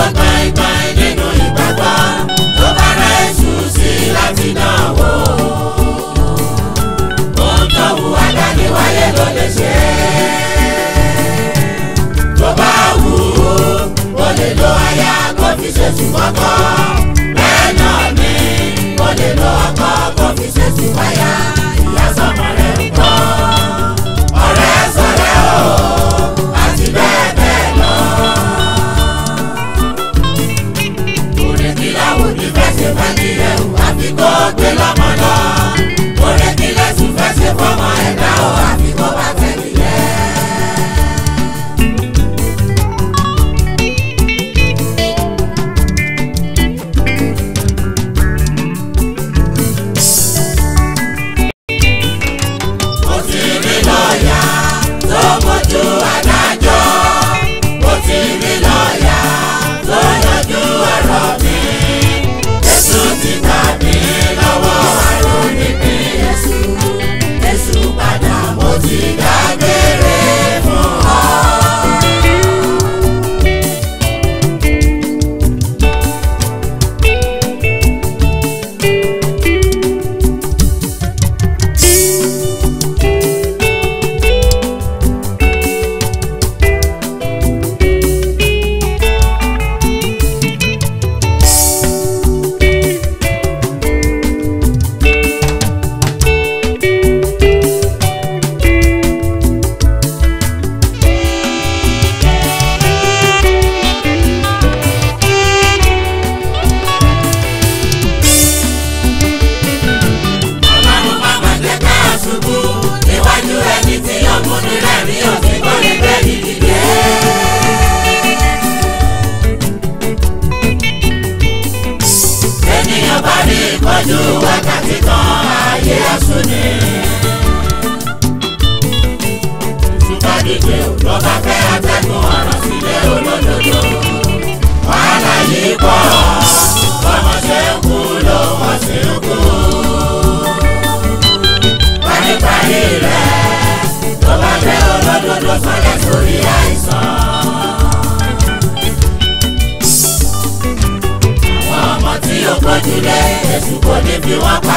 dúró gbàngbàn nínú ìgbàgbọ́ tó bá rẹ̀ sùn sí láti náà wò ó ń tọ́wù adániwáyé ló lè ṣe tó lo aya kó fi ṣe gbígbé ló bá fẹ́ atẹ́gùn ọ̀ràn sílé olódodo. wàhálà yìí pọ̀ ọmọ ṣe ń kú ló wọ́n ṣe ń kú. paríparí rẹ̀ ló fẹ́ olódodo sọ́lẹ̀ sórí àìsàn. àwọn ọmọ tí ó gbójúlé èsù kò ní fi wọ́n pa.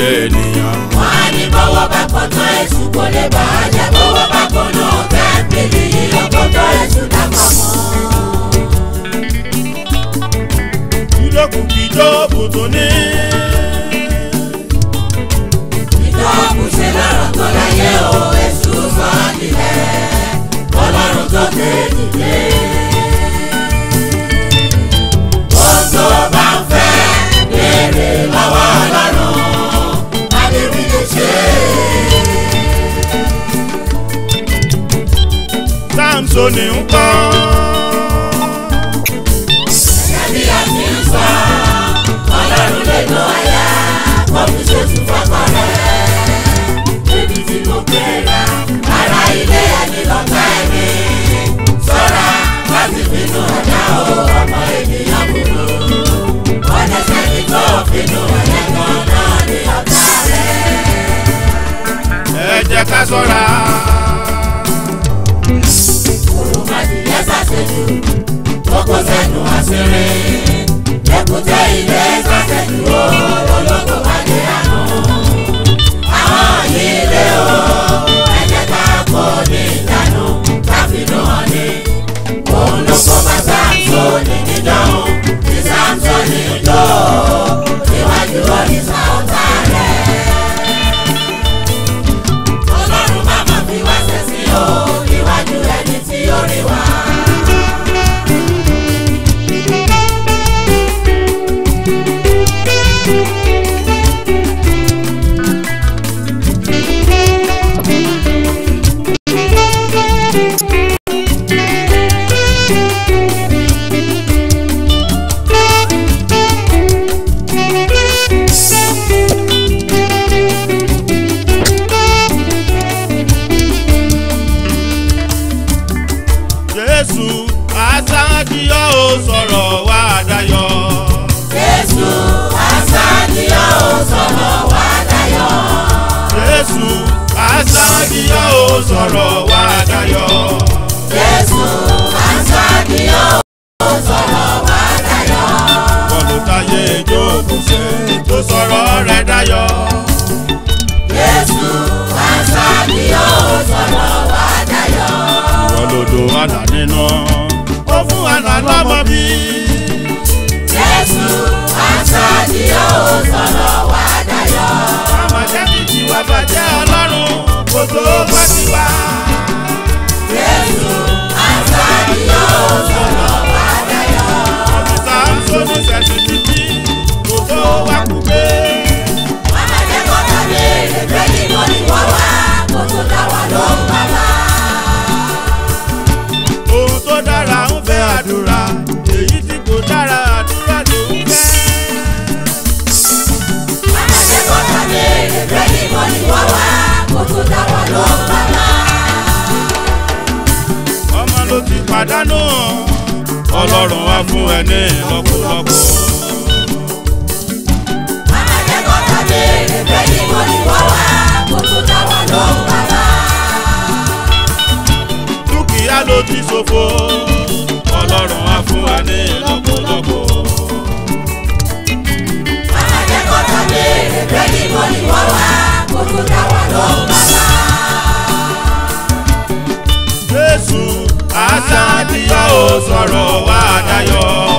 jẹ́ ènìyàn. wọ́n á ní bọ́wọ́ bá kọ́tọ́ èṣù kó lè bá a jẹ́ bọ́wọ́ bá kọ́nà ọ̀gá àgbèlè yìí ọkọ̀tọ̀ èṣù dàpọ̀ mọ́. ìlọ́kùnkì jọ́ọ̀bù tó ní. Samsoni ńkọ́. ẹ̀mí àmì ń fa ọlọ́run lè lọ àyà kọ́bí ṣètù fọ́kọ rẹ̀. ebi tí mo gbé ra ara ilé ẹni lọ́tà ẹni. sọ́ra láti bínú ọ̀dà o ọmọ ènìyàn kúrò. ọ̀dẹ̀ sẹ́ni tó bínú ọ̀dẹ̀ kan náà ní ọ̀tá rẹ̀. ẹ jẹ́ ká sọ́ra. kó sẹ́nu àṣírí ẹkùtẹ́ ilé sásẹ̀dúró olóko bá dé. Jésù àtàdíyọ́ ò sọ̀rọ̀ wá dayọ̀. Jésù àtàdíyọ́ ò sọ̀rọ̀ wá dayọ̀. Jésù àtàdíyọ́ ò sọ̀rọ̀ wá dayọ̀. Jésù àtàdíyọ́ ò sọ̀rọ̀ wá dayọ̀. àlà nínú ó fún àlà lọ́mọ bí. Jésù àtàdí yóò sọ̀rọ̀ wá dayọ̀. àmọ̀ jẹ́ kí tiwa bàjẹ́ Ọlọ́run kò tó bá tiwa. ọlọ́run á fún ẹ ní mo ní wọ́n wá kó tún dá dúkìá ló ti ṣòfò ọlọ́run á fún ẹ ní lọ́pọ̀lọpọ̀. màmá jẹ́ kọ́kọ́ mi ìrẹ̀fẹ́ yìí mo ni wọ́n wá. sọ̀rọ̀ wá dayọ̀.